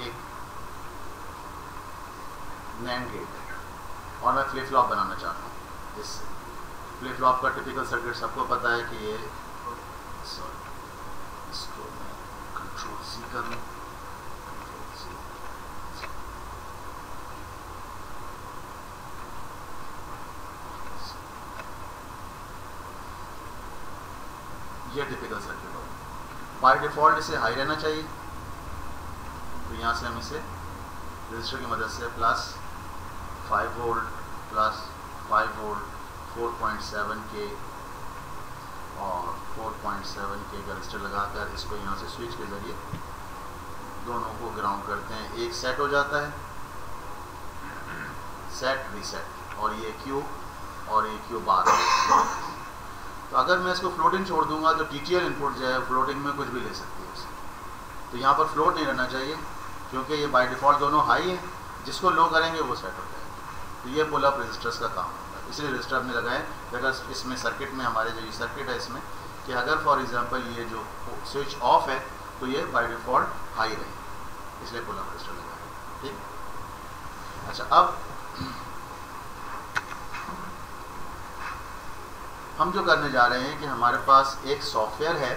एक NAND gate और मैं फ्लिप फ्लॉप बनाना चाहता हूँ। इससे फ्लिप फ्लॉप का टिपिकल सर्किट सबको पता है कि ये सॉरी इसको मैं कंट्रोल सी ये टिपिकल सर्किट हो बाय डिफ़ॉल्ट इसे हाई रहना चाहिए। तो यहाँ से हम इसे रजिस्टर की मदद से प्लस 5 वोल्ट प्लस 5 वोल्ट 4.7 के और 4.7 के का रजिस्टर लगाकर इसको यहाँ से स्विच के ज़रिए दोनों को ग्राउंड करते हैं। एक सेट हो जाता है। सेट रीसेट और ये क्यू और ये क्यू बार। तो अगर मैं इसको फ्लोटिंग छोड़ दूँगा तो टी इनपुट जो है फ्लोटिंग में कुछ भी ले सकती है तो यहाँ पर फ्लोट नहीं रहना चाहिए। क्योंकि ये बाय डिफ़ॉल्ट दोनों हाई हैं। जिसको लो करेंगे वो सेट हो जाएगा। तो ये पुल अप रजिस्टर्स का काम होता है। इसलिए रजिस्टर हमने लगाए अगर इसमें सर्किट में, हमारे जो ये सर्किट है इसमें, कि अगर फॉर एग्जांपल ये जो स्विच ऑफ़ है तो ये बाय डिफ़ॉल्ट हाई रहे इसलिए पुल अप रजिस्टर लगाए ठीक? अच्छा अब हम जो करने जा रहे हैं कि हमारे पास एक सॉफ्टवेयर है